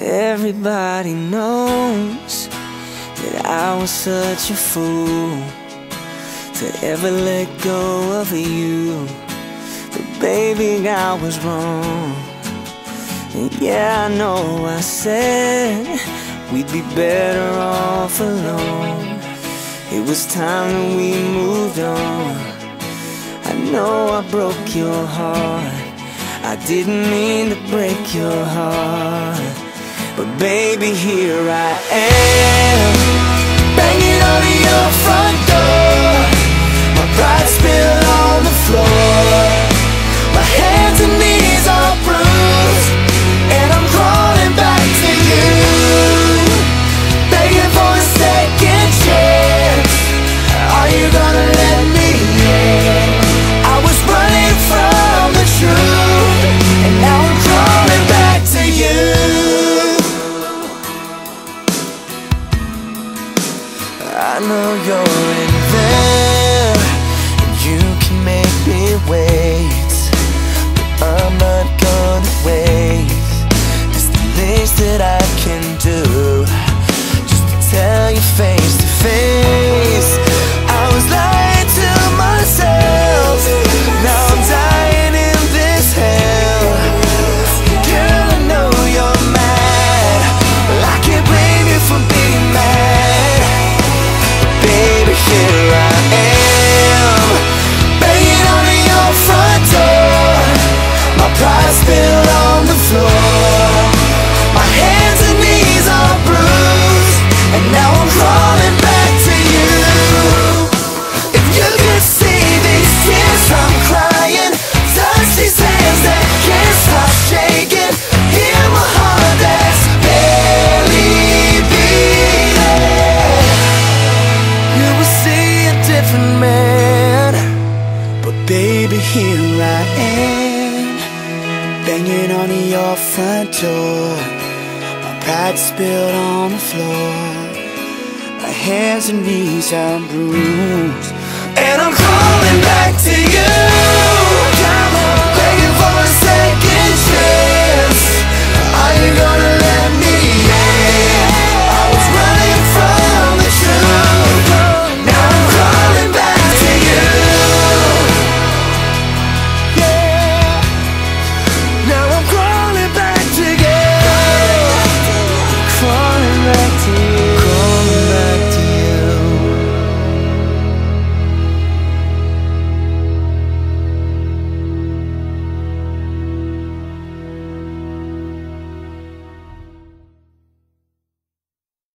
Everybody knows that I was such a fool to ever let go of you. But baby, I was wrong. And yeah, I know I said we'd be better off alone. It was time that we moved on. I know I broke your heart. I didn't mean to break your heart. But baby, here I am I know you're in there And you can make me wait. But I'm not gonna wait. It's the least that I can do. Just to tell you face to face Banging on your front door. My pride spilled on the floor. My hands and knees are bruised. And I'm crawling